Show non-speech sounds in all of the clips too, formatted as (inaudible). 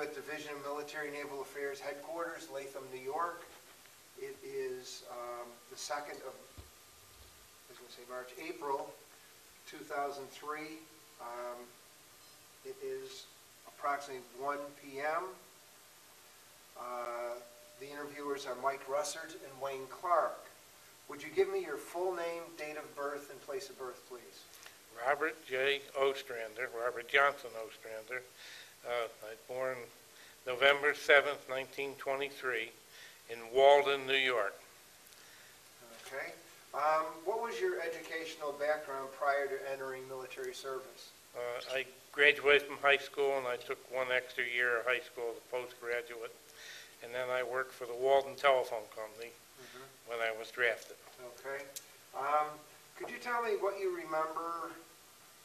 at Division of Military Naval Affairs Headquarters, Latham, New York. It is um, the second of, I was going to say March, April 2003. Um, It is approximately 1 PM. Uh, The interviewers are Mike Russert and Wayne Clark. Would you give me your full name, date of birth, and place of birth, please? Robert J. Ostrander, Robert Johnson Ostrander. Uh, I was born November 7th, 1923, in Walden, New York. Okay. Um, What was your educational background prior to entering military service? Uh, I graduated from high school, and I took one extra year of high school as a postgraduate. And then I worked for the Walden Telephone Company when I was drafted. Okay. Um, Could you tell me what you remember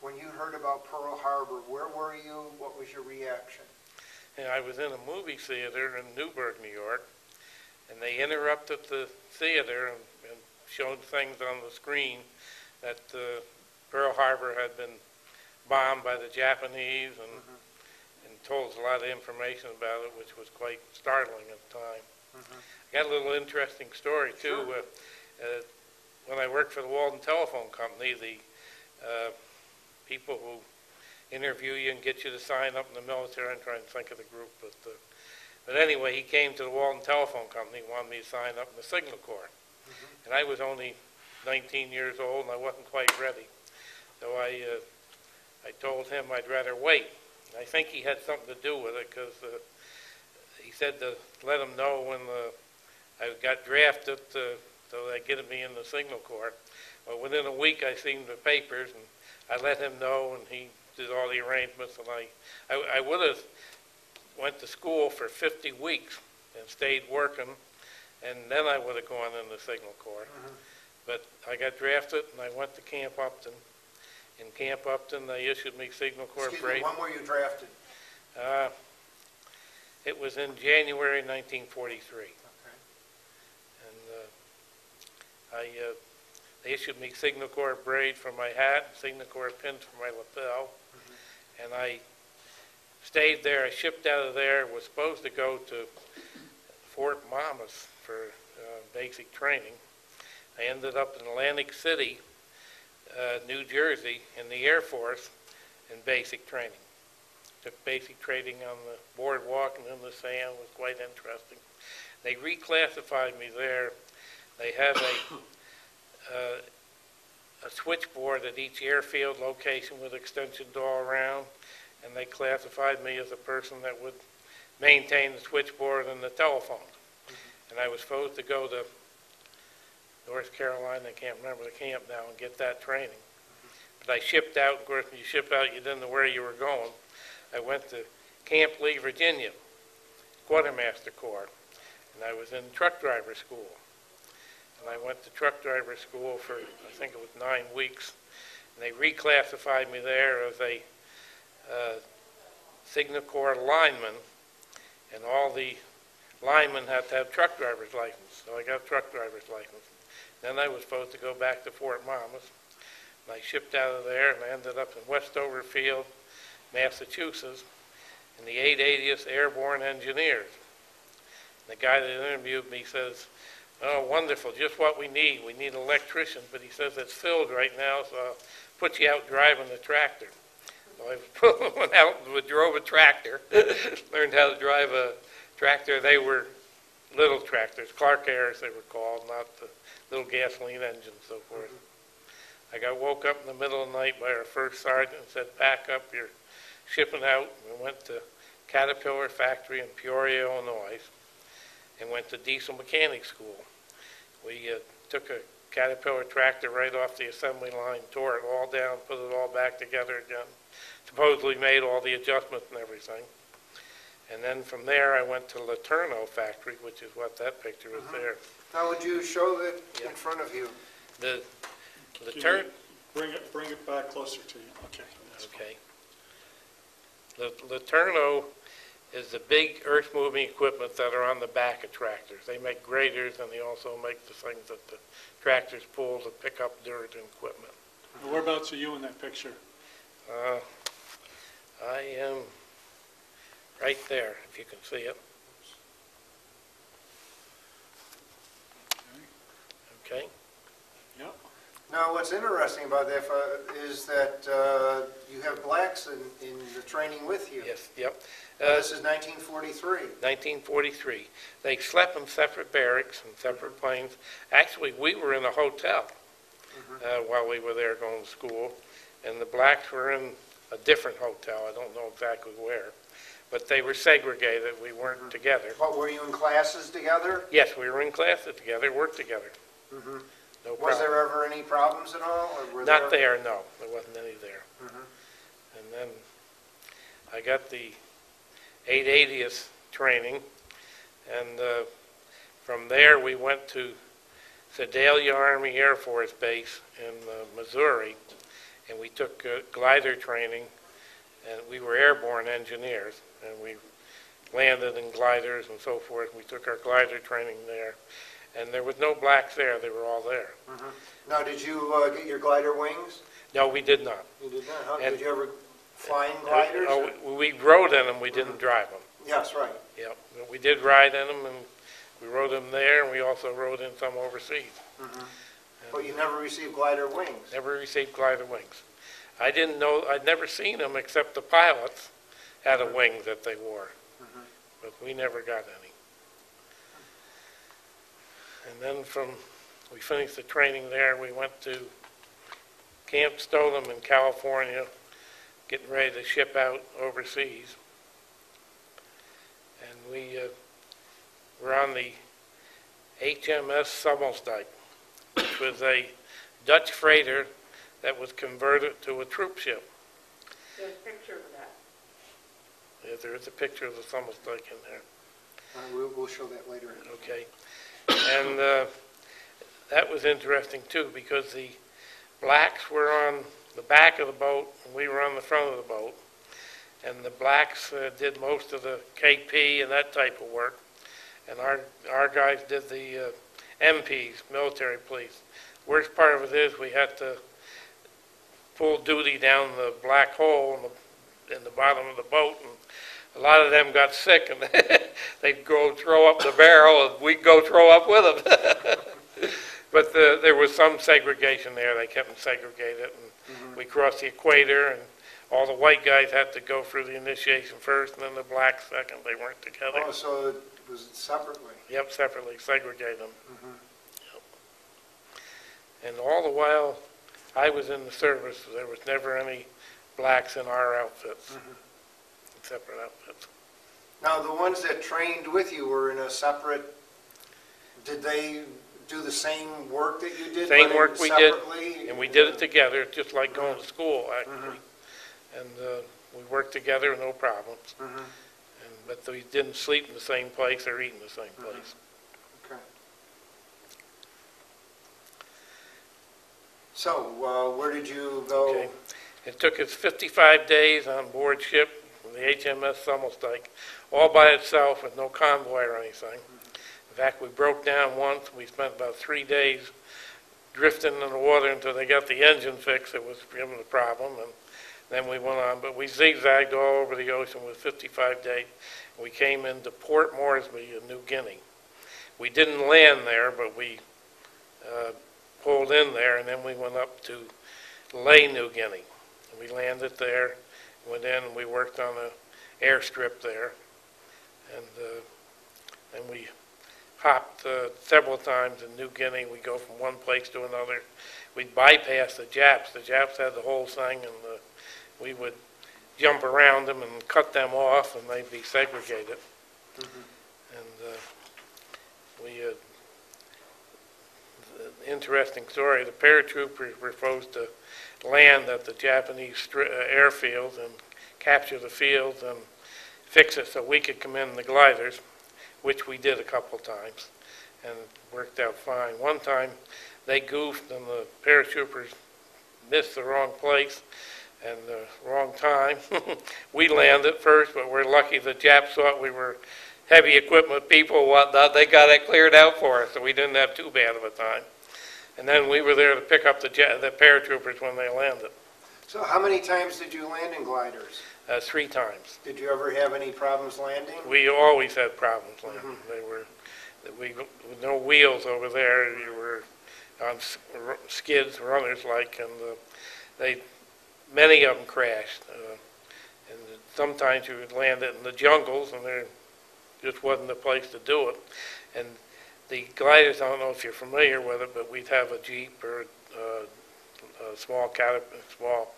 when you heard about Pearl Harbor? Where were you? What was your reaction? And I was in a movie theater in Newburgh, New York, and they interrupted the theater and, and showed things on the screen that uh, Pearl Harbor had been bombed by the Japanese and, and told us a lot of information about it, which was quite startling at the time. I got a little interesting story too. Sure. Uh, uh, when I worked for the Walden Telephone Company, the uh, people who interview you and get you to sign up in the military. I'm trying to think of the group, but, uh, but anyway, he came to the Walden Telephone Company, wanted me to sign up in the Signal Corps. And I was only 19 years old, and I wasn't quite ready. So I, uh, I told him I'd rather wait. I think he had something to do with it, because uh, he said to let him know when uh, I got drafted, uh, so they get me in the Signal Corps. Well, within a week, I seen the papers, and I let him know, and he did all the arrangements, and I, I, I would have went to school for 50 weeks and stayed working, and then I would have gone in the Signal Corps. But I got drafted, and I went to Camp Upton. In Camp Upton, they issued me Signal Corps Excuse me, when were you drafted? Uh, It was in January 1943. Okay. And uh, I, uh, they issued me Signal Corps braid for my hat, Signal Corps pins for my lapel, and I stayed there. I shipped out of there, was supposed to go to Fort Monmouth for uh, basic training. I ended up in Atlantic City, uh, New Jersey, in the Air Force in basic training. Took basic training on the boardwalk and in the sand, was quite interesting. They reclassified me there. They have a, Uh, a switchboard at each airfield location with extension all around, and they classified me as a person that would maintain the switchboard and the telephone. Mm-hmm. And I was supposed to go to North Carolina, I can't remember the camp now, and get that training. Mm-hmm. But I shipped out, of course, when you ship out, you didn't know where you were going. I went to Camp Lee, Virginia, Quartermaster Corps, and I was in truck driver school. And I went to truck driver school for, I think it was nine weeks. And they reclassified me there as a uh, Signal Corps lineman, and all the linemen have to have truck driver's license. So I got a truck driver's license. Then I was supposed to go back to Fort Monmouth. And I shipped out of there and I ended up in Westover Field, Massachusetts, in the 880th Airborne Engineers. The guy that interviewed me says, "Oh, wonderful, just what we need. We need an electrician, but he says it's filled right now, so I'll put you out driving the tractor." So I (laughs) went out and drove a tractor, (laughs) learned how to drive a tractor. They were little tractors, Clarkairs they were called, not the little gasoline engines and so forth. I got woke up in the middle of the night by our first sergeant and said, "Pack up, you're shipping out." We went to Caterpillar factory in Peoria, Illinois, and went to diesel mechanic school. We uh, took a Caterpillar tractor right off the assembly line, tore it all down, put it all back together again, supposedly made all the adjustments and everything. And then from there, I went to LeTourneau factory, which is what that picture is there. Now, would you show it Yeah. in front of you? The Can you LeTourneau, Bring it, bring it back closer to you. Okay. that's fine. Okay. The LeTourneau is the big earth-moving equipment that are on the back of tractors. They make graders, and they also make the things that the tractors pull to pick up dirt and equipment. Now, Whereabouts are you in that picture? Uh, I am right there, if you can see it, okay? Now, what's interesting about that uh, is that uh, you have blacks in, in the training with you. Yes, yep. Uh, This is 1943. 1943. They slept in separate barracks and separate planes. Actually, we were in a hotel uh, while we were there going to school, and the blacks were in a different hotel. I don't know exactly where, but they were segregated. We weren't together. What, were you in classes together? Yes, we were in classes together, worked together. Mhm. No Was there ever any problems at all? or were Not there, no. There wasn't any there. Mhm. And then I got the 880th training, and uh, from there, we went to Sedalia Army Air Force Base in uh, Missouri, and we took uh, glider training, and we were airborne engineers, and we landed in gliders and so forth. We took our glider training there, and there was no blacks there. They were all there. Mm-hmm. Now, did you uh, get your glider wings? No, we did not. You did not, huh? And- Did you ever fly in oh, gliders? Oh, or- we rode in them, we didn't drive them. Yes, right. Yep, we did ride in them, and we rode them there, and we also rode in some overseas. Mm-hmm. But you never received glider wings? Never received glider wings. I didn't know, I'd never seen them, except the pilots had a mm-hmm. wing that they wore, but we never got any. And then from, we finished the training there, we went to Camp Stoneman in California, getting ready to ship out overseas. And we uh, were on the HMS Sommelsdijk, which was a Dutch freighter that was converted to a troop ship. There's a picture of that. Yeah, There is a picture of the Sommelsdijk in there. Uh, We'll, we'll show that later. Okay. And uh, that was interesting too, because the blacks were on the back of the boat, and we were on the front of the boat. And the blacks uh, did most of the KP and that type of work. And our, our guys did the uh, MPs, military police. Worst part of it is, we had to full duty down the black hole in the, in the bottom of the boat, and a lot of them got sick, and (laughs) they'd go throw up the barrel, and we'd go throw up with them. (laughs) But the, there was some segregation there, they kept them segregated, and mm-hmm. we crossed the equator, and all the white guys had to go through the initiation first, and then the blacks second, they weren't together. Oh, so it was separately? Yep, separately, segregate them. Mm-hmm. Yep. And all the while I was in the service, there was never any blacks in our outfits, mm-hmm. separate outfits. Now, the ones that trained with you were in a separate, did they do the same work that you did? Same but work we did, separately? And we did it together, just like going to school, actually. And uh, we worked together, no problems. Mhm. And But we didn't sleep in the same place or eat in the same place. Okay. So, uh, where did you go? Okay. It took us 55 days on board ship, the HMS Sommelsdijk, all by itself with no convoy or anything. In fact, we broke down once, we spent about three days drifting in the water until they got the engine fixed, it was giving a problem, and then we went on, but we zigzagged all over the ocean with 55 days. We came into Port Moresby in New Guinea. We didn't land there, but we uh, pulled in there, and then we went up to Lae, New Guinea. We landed there, went in, and we worked on a airstrip there. And uh, then we hopped uh, several times in New Guinea. We go from one place to another. We'd bypass the Japs. The Japs had the whole thing, and uh, we would jump around them and cut them off, and they'd be segregated. And uh, we, uh, the interesting story, the paratroopers were supposed to land at the Japanese stri- uh, airfield and capture the field and fix it so we could come in the gliders, which we did a couple times, and it worked out fine. One time, they goofed and the paratroopers missed the wrong place and the wrong time. (laughs) We landed first, but we're lucky the Japs thought we were heavy equipment people, whatnot. They got it cleared out for us, so we didn't have too bad of a time. And then we were there to pick up the ja- the paratroopers when they landed. So how many times did you land in gliders? Uh, three times. Did you ever have any problems landing? We always had problems landing. They were, we, with no wheels over there, you were on s- r- skids, runners like, and uh, they, many of them crashed. uh, And sometimes you would land it in the jungles, and there just wasn't the place to do it. And the gliders, I don't know if you're familiar with it, but we'd have a Jeep or uh, a small cat, a small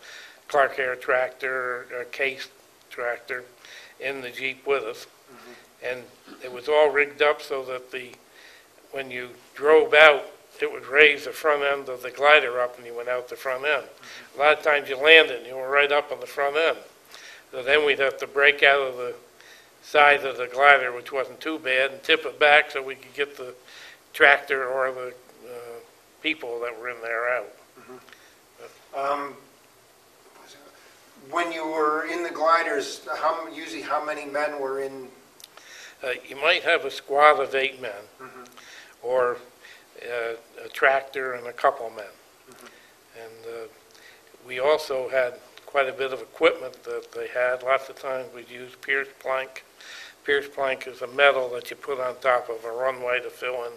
Clarkair tractor, or case tractor in the Jeep with us. And it was all rigged up so that the, when you drove out, it would raise the front end of the glider up and you went out the front end. A lot of times you landed and you were right up on the front end. So then we'd have to break out of the side of the glider, which wasn't too bad, and tip it back so we could get the tractor or the uh, people that were in there out. Um, When you were in the gliders, how, usually how many men were in? Uh, You might have a squad of eight men, or uh, a tractor and a couple men. And uh, we also had quite a bit of equipment that they had. Lots of times we'd use Pierce plank. Pierce plank is a metal that you put on top of a runway to fill in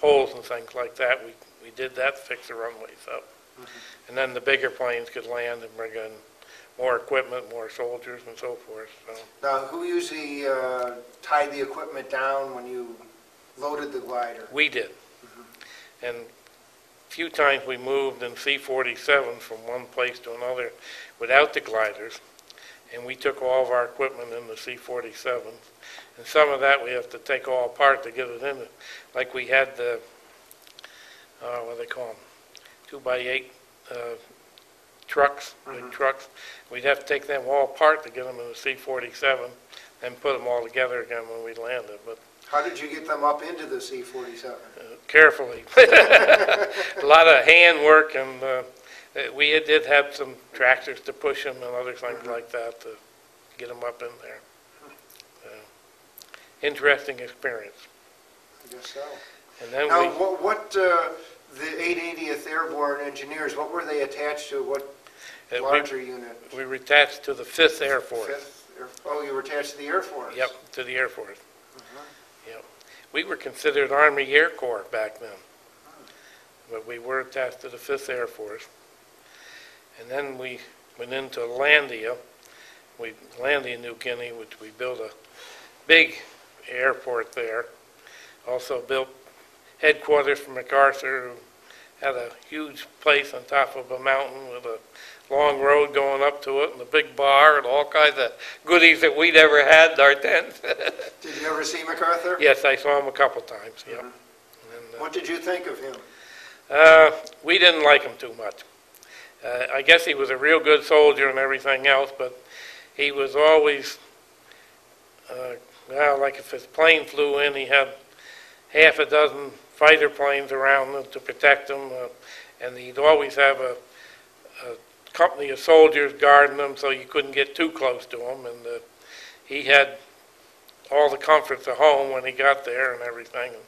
holes and things like that. We, we did that to fix the runways up. And then the bigger planes could land and bring in more equipment, more soldiers and so forth, so. Now, who usually uh, tied the equipment down when you loaded the glider? We did. And a few times we moved in C-47 from one place to another without the gliders, and we took all of our equipment in the C-47s. And some of that we have to take all apart to get it in, like we had the, uh, what do they call them, two-by-eight uh, trucks, big trucks. We'd have to take them all apart to get them in the C-47 and put them all together again when we landed, but How did you get them up into the C-47? carefully. (laughs) A lot of handwork, and uh, uh, we had- did have some tractors to push them and other things like that to get them up in there. Uh, Interesting experience. I guess so. And then Now, we, what, what, uh, the 880th Airborne Engineers, what were they attached to? What we larger unit? we were attached to the 5th Air Force. Fifth Air- Oh, you were attached to the Air Force? Yep, to the Air Force. Uh-huh. Yep. We were considered Army Air Corps back then, but we were attached to the 5th Air Force. And then we went into Landia, we, Landia, New Guinea, which we built a big airport there. Also built headquarters for MacArthur, had a huge place on top of a mountain with a long road going up to it and a big bar and all kinds of goodies that we never had in our tent. Did you ever see MacArthur? Yes, I saw him a couple times, yep. And, uh, What did you think of him? uh, we didn't like him too much. Uh, I guess he was a real good soldier and everything else, but he was always, uh, well, like if his plane flew in, he had half a dozen fighter planes around him to protect him, uh, and he'd always have a, a company of soldiers guarding him so you couldn't get too close to him, and uh, he had all the comforts of home when he got there and everything, and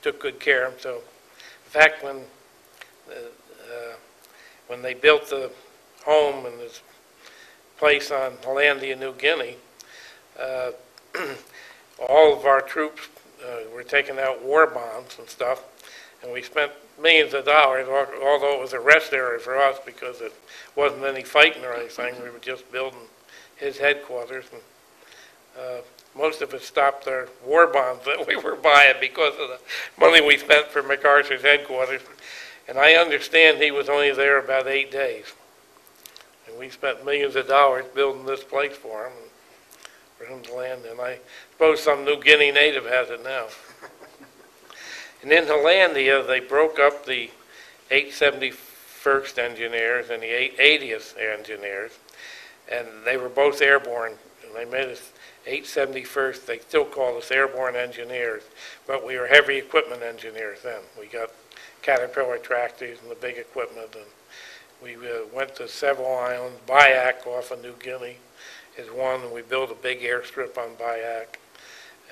took good care of him. So, in fact, when uh, uh, when they built the home and this place on Hollandia, New Guinea, uh, (clears throat) all of our troops uh, were taking out war bonds and stuff, and we spent millions of dollars, al- although it was a rest area for us because it wasn't any fighting or anything. We were just building his headquarters, and uh, most of it stopped our war bonds that (laughs) we were buying because of the money we spent for MacArthur's headquarters. And I understand he was only there about eight days. And we spent millions of dollars building this place for him, and for him land. I suppose some New Guinea native has it now. And in Hollandia, they broke up the 871st engineers and the 880th engineers, and they were both airborne. And they made us 871st, they still call us airborne engineers, but we were heavy equipment engineers then. We got Caterpillar tractors and the big equipment, and we uh, went to several islands. Biak off of New Guinea is one, we built a big airstrip on Biak.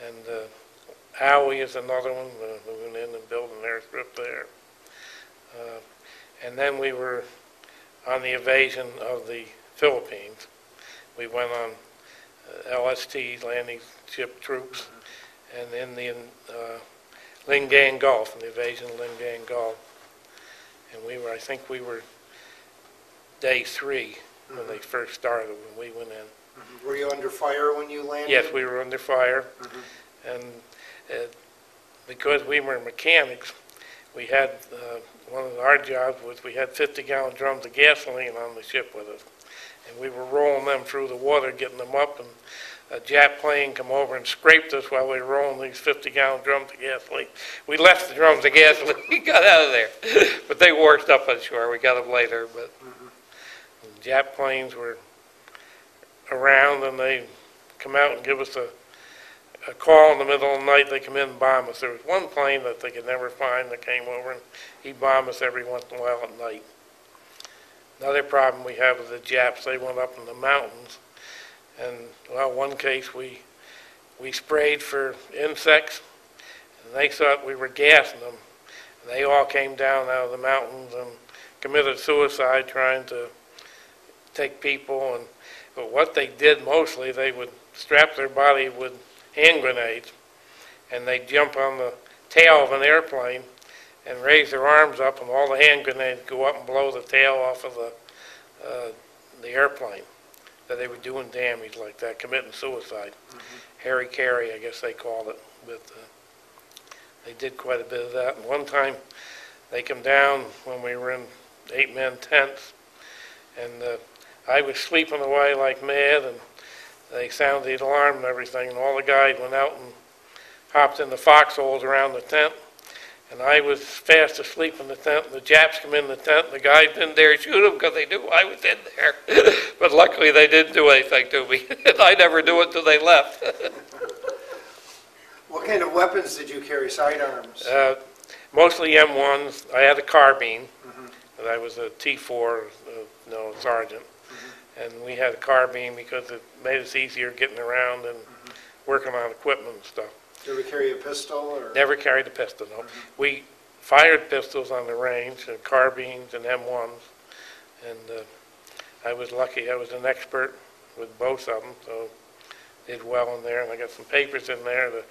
And uh, Owi is another one, uh, we went in and built an airstrip there. Uh, And then we were on the invasion of the Philippines. We went on uh, LSTs, landing ship troops, and in the uh, Lingayen Gulf, in the invasion of Lingayen Gulf. And we were, I think we were day three when they first started, when we went in. Were you under fire when you landed? Yes, we were under fire, and uh, because we were mechanics, we had, uh, one of our jobs was we had 50-gallon drums of gasoline on the ship with us, and we were rolling them through the water, getting them up, and a Jap plane come over and scraped us while we were rolling these 50-gallon drums of gasoline. We left the drums of gasoline, (laughs) we got out of there, but they washed up on shore, we got them later, but Jap planes were around and they come out and give us a, a call in the middle of the night, they come in and bomb us. There was one plane that they could never find that came over and he bombed us every once in a while at night. Another problem we have with the Japs, they went up in the mountains and, well, one case we, we sprayed for insects and they thought we were gassing them. And they all came down out of the mountains and committed suicide trying to take people and but what they did mostly, they would strap their body with hand grenades, and they'd jump on the tail of an airplane and raise their arms up, and all the hand grenades go up and blow the tail off of the, uh, the airplane. That they were doing damage like that, committing suicide. hari-kari, I guess they called it, but uh, they did quite a bit of that. And one time, they come down when we were in eight-man tents, and uh, I was sleeping away like mad, and they sounded the alarm and everything, and all the guys went out and hopped in the foxholes around the tent, and I was fast asleep in the tent, and the Japs come in the tent, and the guys didn't dare shoot them because they knew I was in there. (laughs) But luckily, they didn't do anything to me, (laughs) and I never knew it until they left. (laughs) What kind of weapons did you carry, sidearms? Uh, Mostly M1s. I had a carbine, and I was a T4, uh, no, sergeant. And we had a carbine because it made us easier getting around and working on equipment and stuff. Did ever carry a pistol, or? Never carried a pistol, no. We fired pistols on the range, and carbines and M1s, and uh, I was lucky, I was an expert with both of them, so did well in there, and I got some papers in there to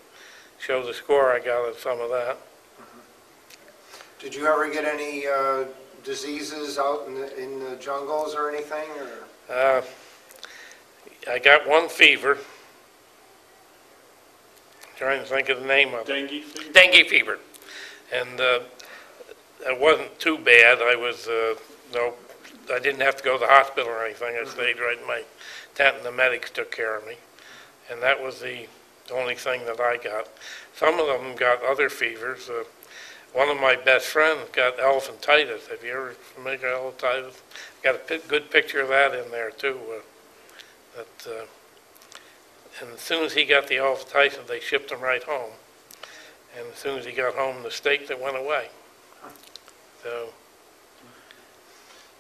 show the score I got at some of that. Did you ever get any uh, diseases out in the, in the jungles or anything, or? Uh, I got one fever. Trying to think of the name of it. Dengue fever? dengue fever. And uh, it wasn't too bad. I was, uh, no, I didn't have to go to the hospital or anything. I stayed right in my tent and the medics took care of me. And that was the only thing that I got. Some of them got other fevers. Uh, One of my best friends got elephantitis. Have you ever familiar with elephantitis? Got a good picture of that in there too. uh, That, uh, and as soon as he got the elephantitis, they shipped him right home. And as soon as he got home, the state that went away. So,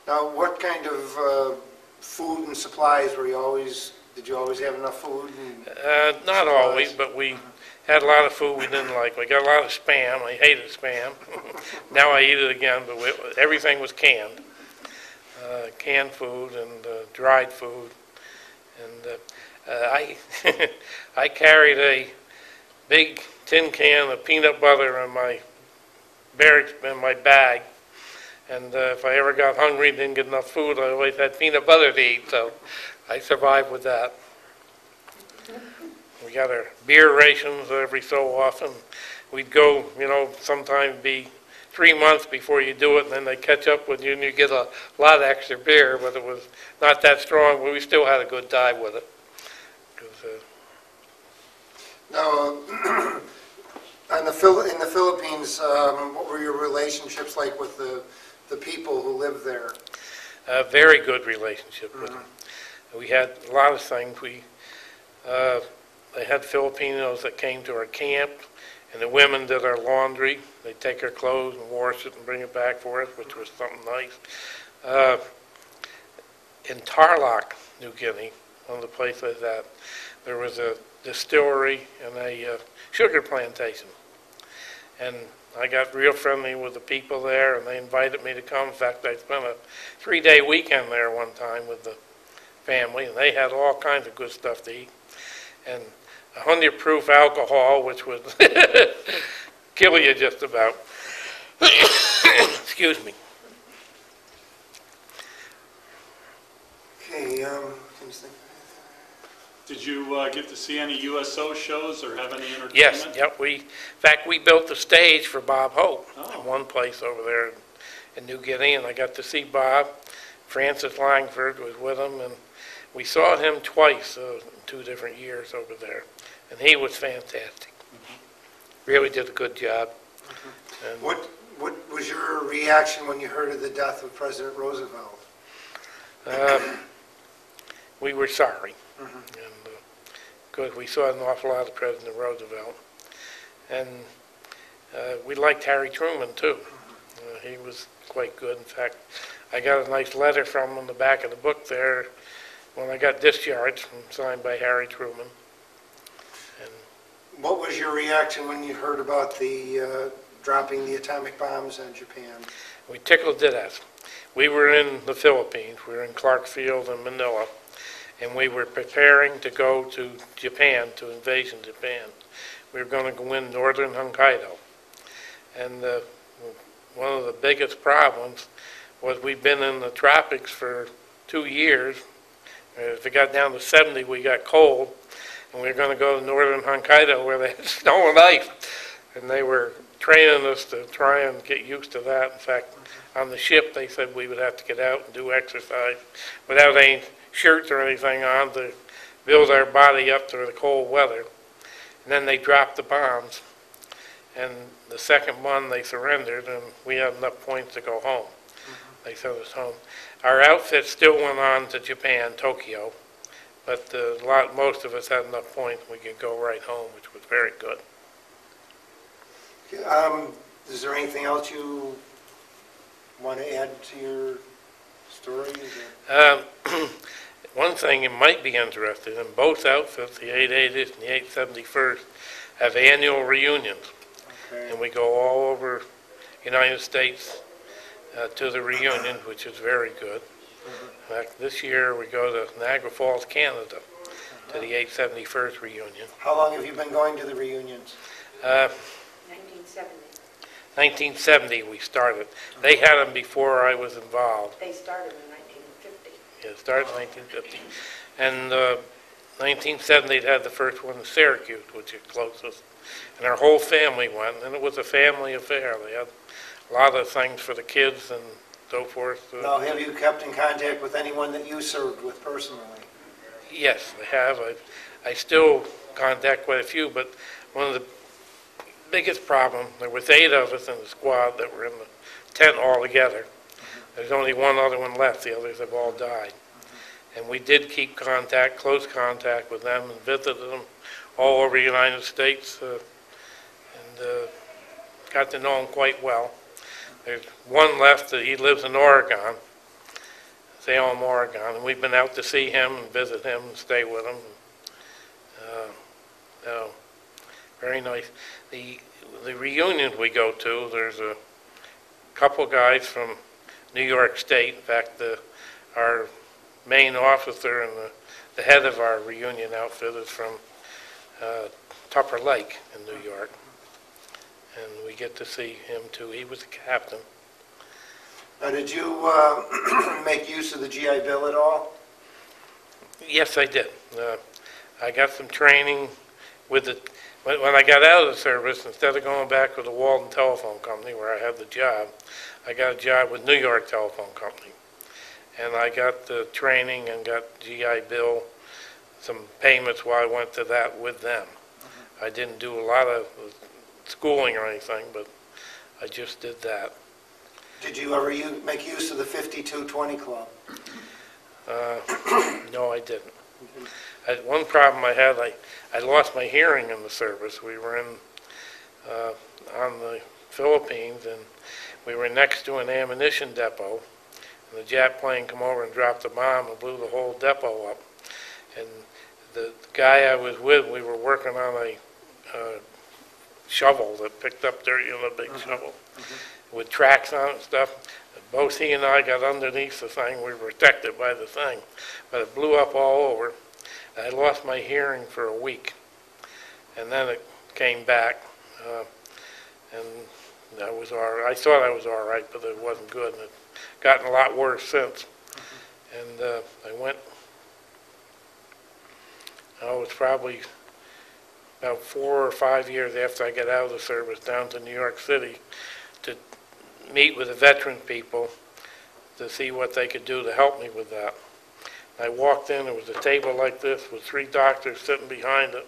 Now, what kind of uh, food and supplies were you always, did you always have enough food? and- uh, not always, but we had a lot of food we didn't like. We got a lot of spam. I hated spam. (laughs) Now I eat it again, but we, everything was canned. Uh, canned food and uh, dried food. And uh, uh, I, (laughs) I carried a big tin can of peanut butter in my barracks, in my bag. And uh, if I ever got hungry and didn't get enough food, I always had peanut butter to eat, so I survived with that. We got our beer rations every so often. We'd go, you know, sometimes be three months before you do it, and then they catch up with you, and you get a lot of extra beer, but it was not that strong, but we still had a good time with it. uh, Now, (clears throat) on the Phil, in the Philippines, um, what were your relationships like with the, the people who live there? a very good relationship with them. We had a lot of things. We, uh, they had Filipinos that came to our camp, and the women did our laundry. They'd take our clothes and wash it and bring it back for us, which was something nice. Uh, in Tarlac, New Guinea, one of the places that, there was a distillery and a uh, sugar plantation. And I got real friendly with the people there, and they invited me to come. In fact, I spent a three-day weekend there one time with the family, and they had all kinds of good stuff to eat. And hundred-proof alcohol, which would (laughs) kill you just about. (coughs) Excuse me. Okay, um, can you think- Did you uh, get to see any USO shows or have any entertainment? Yes, yep, we, in fact, we built the stage for Bob Hope Oh. in one place over there in New Guinea, and I got to see Bob. Frances Langford was with him, and we saw him twice, uh, in two different years over there, and he was fantastic. Really did a good job. And, what, what was your reaction when you heard of the death of President Roosevelt? um, We were sorry. Mhm. And, because we saw an awful lot of President Roosevelt. And uh, we liked Harry Truman, too. Uh, He was quite good. In fact, I got a nice letter from him in the back of the book there when I got discharged, and signed by Harry Truman. And What was your reaction when you heard about the, uh, dropping the atomic bombs on Japan? we tickled to death. We were in the Philippines, we were in Clark Field and Manila, and we were preparing to go to Japan, to invasion Japan. We were going to go in northern Hokkaido. And uh, one of the biggest problems was we'd been in the tropics for two years. If it got down to 70, we got cold, and we were going to go to northern Hokkaido where they had (laughs) snow and ice. And they were training us to try and get used to that. In fact, on the ship, they said we would have to get out and do exercise without any shirts or anything on to build our body up to the cold weather. And then they dropped the bombs. And the second one, they surrendered, and we had enough points to go home. They sent us home. Our outfit still went on to Japan, Tokyo, but lot, most of us had enough points, we could go right home, which was very good. Um, is there anything else you want to add to your story? Um, (clears throat) One thing you might be interested in, both outfits, the 880th and the 871st, have annual reunions, Okay. and we go all over United States uh, to the reunion, which is very good. In fact, this year, we go to Niagara Falls, Canada, to the 871st reunion. How long have you been going to the reunions? Uh, 1970. 1970, we started. They had them before I was involved. They started in 1950. Yeah, it started in 1950. And uh, 1970, they had the first one in Syracuse, which is closest. And our whole family went, and it was a family affair. They had a lot of things for the kids and so forth. Now, have you kept in contact with anyone that you served with personally? Yes, I have. I, I still contact quite a few, but one of the biggest problem, there was eight of us in the squad that were in the tent all together. There's only one other one left, the others have all died. And we did keep contact, close contact with them and visited them all over the United States, uh, and uh, got to know them quite well. There's one left, that he lives in Oregon, Salem, Oregon, and we've been out to see him and visit him and stay with him. Uh, So, very nice. The, the reunions we go to, there's a couple guys from New York State. In fact, the, our main officer and the, the head of our reunion outfit is from uh, Tupper Lake in New York. And we get to see him too. He was the captain. Now, did you uh, (clears throat) make use of the GI Bill at all? Yes, I did. Uh, I got some training with the, when when I got out of the service, instead of going back with the Walden Telephone Company where I had the job, I got a job with New York Telephone Company. And I got the training and got GI Bill, some payments while I went to that with them. I didn't do a lot of schooling or anything, but I just did that. Did you ever u- make use of the 5220 Club? Uh, (coughs) No, I didn't. I- One problem I had, I, I lost my hearing in the service. We were in, uh, on the Philippines, and we were next to an ammunition depot, and the Jap plane come over and dropped a bomb and blew the whole depot up. And the guy I was with, we were working on a uh, shovel that picked up dirt, you know, the big shovel, with tracks on it and stuff. Both he and I got underneath the thing, we were protected by the thing, but it blew up all over. I lost my hearing for a week, and then it came back, uh, and that was all right. I thought I was all right, but it wasn't good, and it's gotten a lot worse since. And uh, I went, oh, it was probably about four or five years after I got out of the service down to New York City to meet with the veteran people to see what they could do to help me with that. I walked in, there was a table like this with three doctors sitting behind it.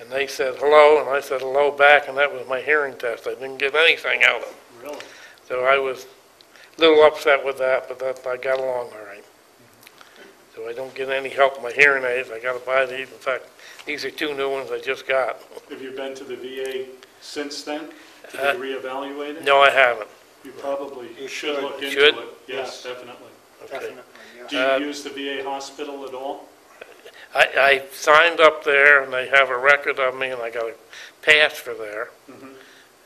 And they said hello, and I said hello back, and that was my hearing test. I didn't get anything out of it. Really? So I was a little upset with that, but that, I got along all right. So I don't get any help with my hearing aids. I gotta buy these. In fact, these are two new ones I just got. Have you been to the VA since then? Did Uh, they reevaluate it? No, I haven't. You probably You should should. look into Should? it. Yes, definitely. Okay. Definitely, yes. Do Uh, you use the VA hospital at all? I, I signed up there, and they have a record of me, and I got a pass for there. Mhm.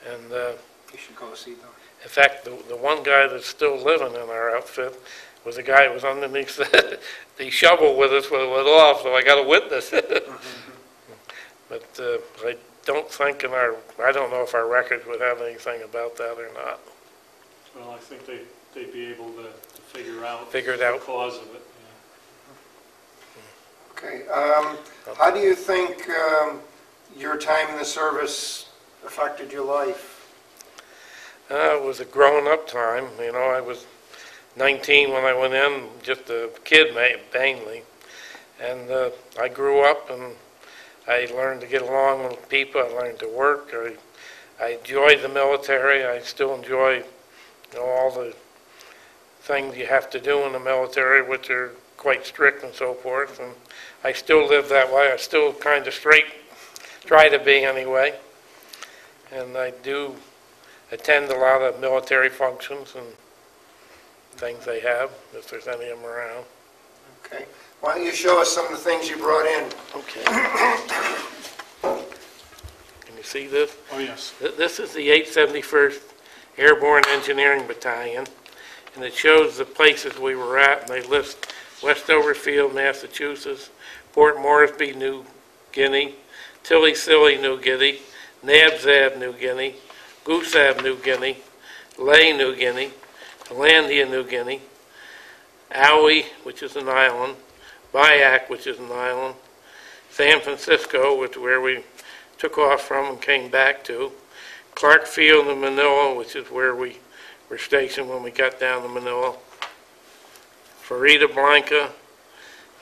And, uh, You should go see them. in fact, the, the one guy that's still living in our outfit was a guy who was underneath (laughs) the, the shovel with us when it went off, so I got a witness. (laughs) But, uh, I don't think in our, I don't know if our records would have anything about that or not. Well, I think they, they'd be able to to figure out Figure it the out. cause of it. yeah. Okay, um, how do you think, um, your time in the service affected your life? Uh, it was a grown-up time, you know, I was 19 when I went in, just a kid mainly. And uh, I grew up and I learned to get along with people, I learned to work, I, I enjoyed the military, I still enjoy, you know, all the things you have to do in the military, which are quite strict and so forth, and I still live that way, I still kind of straight, try to be anyway. And I do attend a lot of military functions and things they have, if there's any of them around. Okay, why don't you show us some of the things you brought in? Okay. Can you see this? Oh, yes. Th- This is the 871st Airborne Engineering Battalion, and it shows the places we were at, and they list Westover Field, Massachusetts, Port Moresby, New Guinea, Tsili-Tsili, New Guinea, Nadzab, New Guinea, Gusap, New Guinea, Lae, New Guinea, Hollandia, New Guinea, Owi, which is an island, Biak, which is an island, San Francisco, which is where we took off from and came back to, Clark Field in Manila, which is where we were stationed when we got down to Manila, Floridablanca,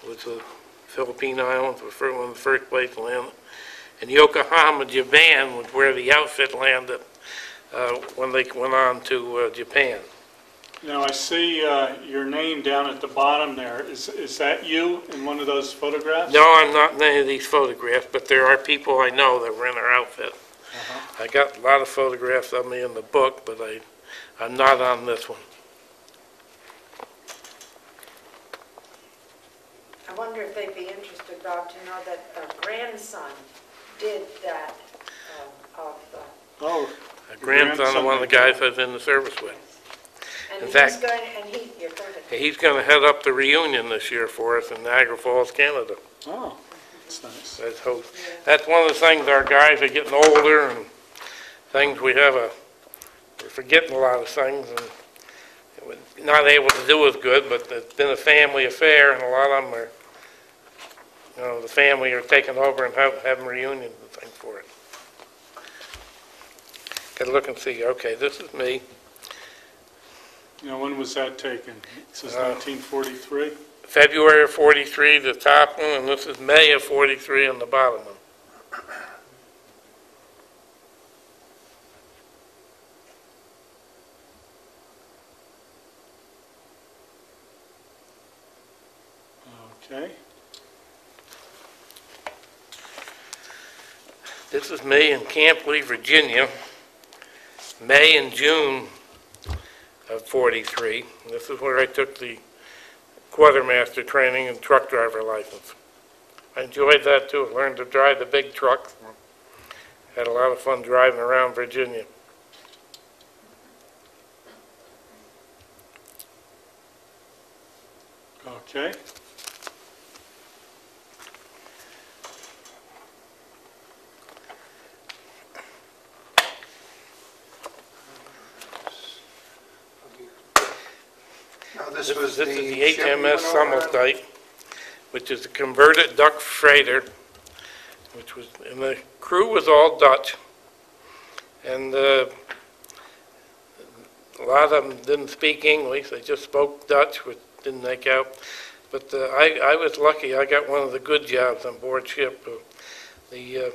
was a Philippine island, fir- one of the first place landed, and Yokohama, Japan, was where the outfit landed uh, when they went on to uh, Japan. Now, I see uh, your name down at the bottom there. Is, is that you in one of those photographs? No, I'm not in any of these photographs, but there are people I know that were in our outfit. I got a lot of photographs of me in the book, but I, I'm not on this one. I wonder if they'd be interested, Bob, to know that a grandson did that um, of the, Oh, A grandson of one of the guys I was in the service with. And In he's fact- going, and he, you're going to, He's going to head up the reunion this year for us in Niagara Falls, Canada. oh, that's nice. That's host. That's one of the things, our guys are getting older and things we have a, we're forgetting a lot of things and we're not able to do as good, but it's been a family affair and a lot of them are, you know, the family are taking over and have, having reunions and things for it. Gotta look and see, okay, this is me. Now, when was that taken? It says Uh, 1943? February of 43, the top one, and this is May of 43 on the bottom one. Okay. This is me in Camp Lee, Virginia, May and June of 43. This is where I took the quartermaster training and truck driver license. I enjoyed that too, learned to drive the big trucks. Had a lot of fun driving around Virginia. Okay. This was this the is the HMS went over on? Summertite, which is a converted Dutch freighter, which was, and the crew was all Dutch. And uh, a lot of them didn't speak English, they just spoke Dutch, which didn't make out. But uh, I, I was lucky, I got one of the good jobs on board ship. Uh, The, uh,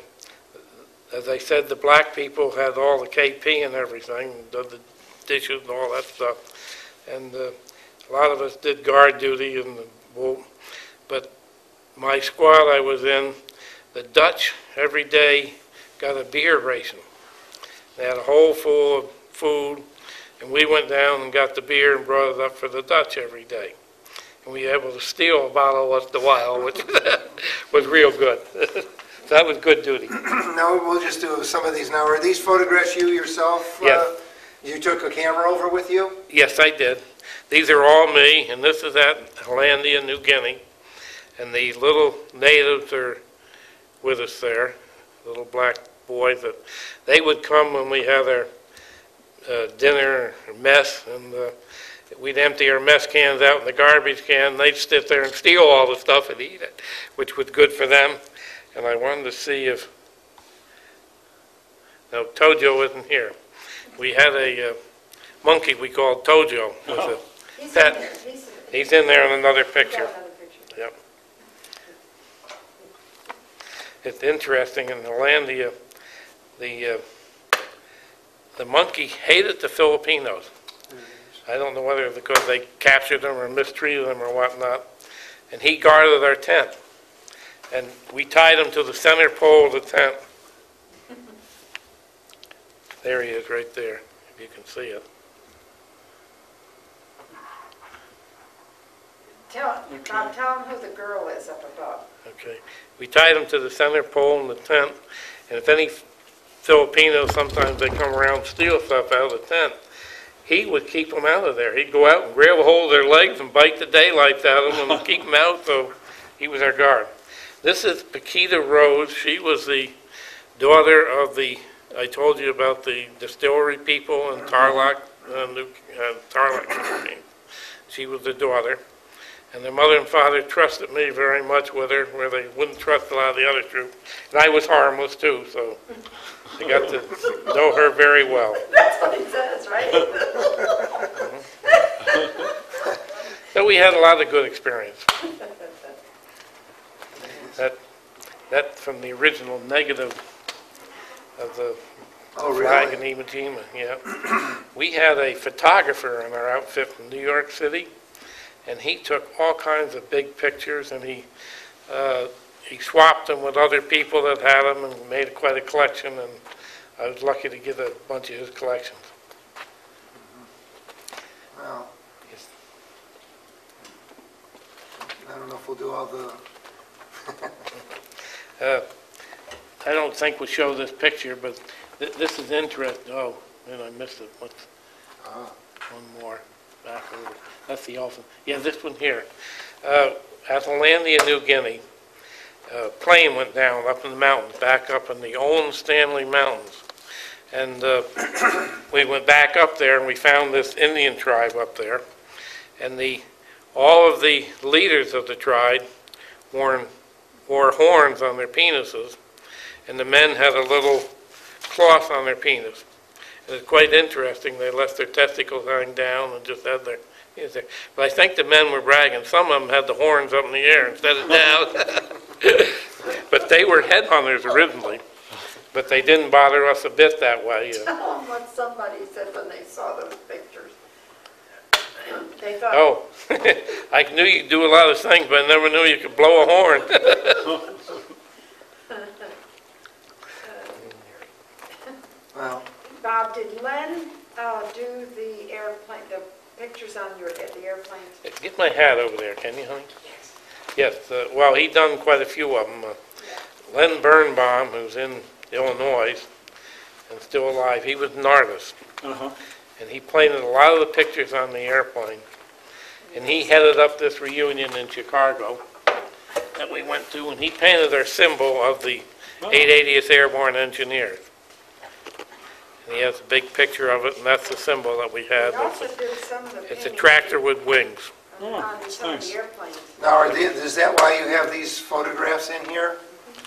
as I said, the black people had all the KP and everything, did the dishes and all that stuff. And uh, a lot of us did guard duty in the boat, but my squad I was in, the Dutch every day got a beer ration. They had a hole full of food, and we went down and got the beer and brought it up for the Dutch every day. And we were able to steal a bottle once in a while, which (laughs) was real good. (laughs) That was good duty. (clears throat) Now, we'll just do some of these now. Are these photographs you yourself? uh, Yes. You took a camera over with you? Yes, I did. These are all me, and this is at Hollandia, New Guinea. And the little natives are with us there, little black boys that, they would come when we had our uh, dinner or mess, and uh, we'd empty our mess cans out in the garbage can, they'd sit there and steal all the stuff and eat it, which was good for them. And I wanted to see if, no, Tojo isn't here. We had a uh, monkey we called Tojo, was a He's in That- there, he's in He's in there in another Got picture. another picture. Yep. It's interesting, in Hollandia, the, uh, the monkey hated the Filipinos. I don't know whether it's because they captured them or mistreated them or whatnot. And he guarded our tent. And we tied him to the center pole of the tent. (laughs) There he is, right there, if you can see it. Tell, Bob, tell him who the girl is up above. Okay. We tied them to the center pole in the tent, and if any Filipinos, sometimes they come around steal stuff out of the tent, he would keep them out of there. He'd go out and grab a hold of their legs and bite the daylights out of them and keep them out, so he was our guard. This is Paquita Rose. She was the daughter of the, I told you about the distillery people in Tarlac, uh, New, uh, Tarlac. She was the daughter. And their mother and father trusted me very much with her, where they wouldn't trust a lot of the other troops. And I was harmless too, so I got to know her very well. (laughs) That's what he says, right? (laughs) So we had a lot of good experience. That, that from the original negative of the Oh, flag in really? Iwo Jima, yeah. We had a photographer in our outfit from New York City, and he took all kinds of big pictures, and he, uh, he swapped them with other people that had them and made quite a collection, and I was lucky to get a bunch of his collections. Well, Yes. I don't know if we'll do all the, (laughs) Uh, I don't think we'll show this picture, but th- this is interesting. Oh, and I missed it. What's, Ah. one more, back over. That's the elephant. Yeah, this one here. Uh, At Hollandia, New Guinea, a plane went down up in the mountains, back up in the Owen Stanley Mountains. And uh, (coughs) we went back up there and we found this Indian tribe up there. And the, all of the leaders of the tribe wore, wore horns on their penises, and the men had a little cloth on their penis. And it's quite interesting, they left their testicles hang down and just had their, penis there. but I think the men were bragging, some of them had the horns up in the air instead of down. (laughs) But they were headhunters originally, but they didn't bother us a bit that way. (laughs) Tell him what somebody said when they saw those pictures. (clears throat) They thought, Oh, (laughs) I knew you could do a lot of things, but I never knew you could blow a horn. well, Bob, did Len uh, do the airplane, the pictures on your, the airplanes? Get my hat over there, can you, honey? Yes, uh, well, he done quite a few of them. Len Birnbaum, who's in Illinois, and still alive. He was an artist, Uh-huh. and he painted a lot of the pictures on the airplane. And he headed up this reunion in Chicago that we went to, and he painted our symbol of the 880th Airborne Engineers. And he has a big picture of it, and that's the symbol that we He had. also did some of the It's a paintings tractor with wings. Oh, on that's some of nice. the airplanes. Now, are the- is that why you have these photographs in here?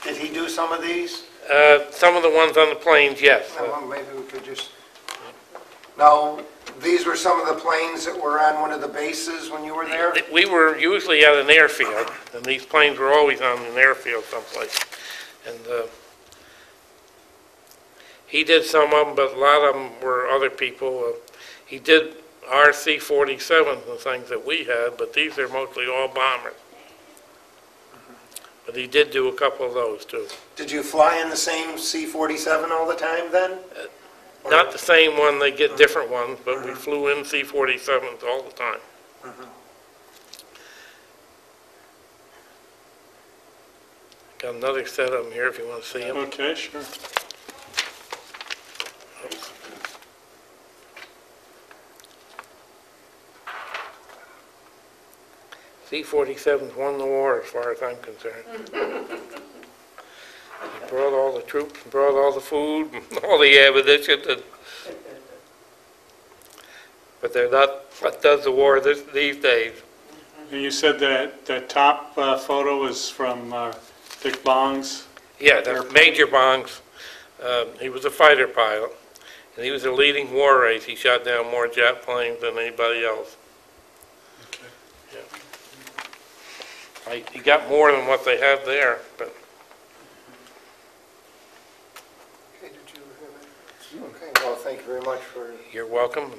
Did he do some of these? Uh, Some of the ones on the planes, yes. Uh, Well, maybe we could just, now, these were some of the planes that were on one of the bases when you were there? We were usually at an airfield, and these planes were always on an airfield someplace. And uh, he did some of them, but a lot of them were other people. Uh, He did our C-47s and things that we had, but these are mostly all bombers. But he did do a couple of those, too. Did you fly in the same C-47 all the time then? Or- Not the same one, they get different ones, but we uh-huh. flew in C-47s all the time. Uh-huh. Got another set of them here if you want to see them. Okay, sure. C-47s won the war as far as I'm concerned. (laughs) He brought all the troops, and brought all the food, and (laughs) all the ammunition, and, but they're not, what does the war this, these days? And you said that, that top uh, photo was from uh, Dick Bong's? Yeah, that's Major Bongs. Um, He was a fighter pilot, and he was a leading war race. He shot down more jet planes than anybody else. I- He got more than what they have there, but Okay, did you have it? Okay, well, thank you very much for you're welcome,